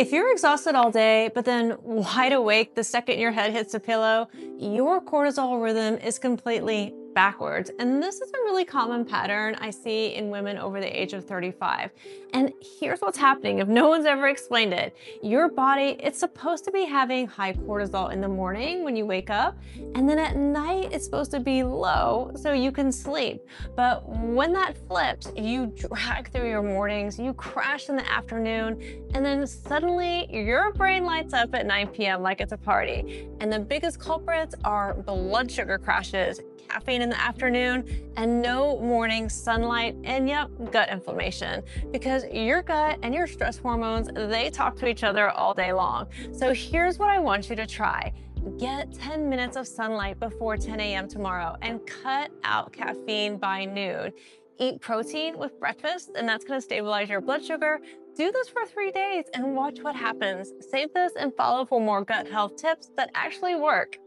If you're exhausted all day, but then wide awake the second your head hits the pillow, your cortisol rhythm is completely backwards. And this is a really common pattern I see in women over the age of 35. And here's what's happening if no one's ever explained it. Your body, it's supposed to be having high cortisol in the morning when you wake up, and then at night it's supposed to be low so you can sleep. But when that flips, you drag through your mornings, you crash in the afternoon, and then suddenly your brain lights up at 9 p.m. like it's a party. And the biggest culprits are blood sugar crashes, caffeine in the afternoon, and no morning sunlight, and yep, gut inflammation. Because your gut and your stress hormones, they talk to each other all day long. So here's what I want you to try. Get 10 minutes of sunlight before 10 a.m. tomorrow and cut out caffeine by noon. Eat protein with breakfast, and that's gonna stabilize your blood sugar. Do this for three days and watch what happens. Save this and follow for more gut health tips that actually work.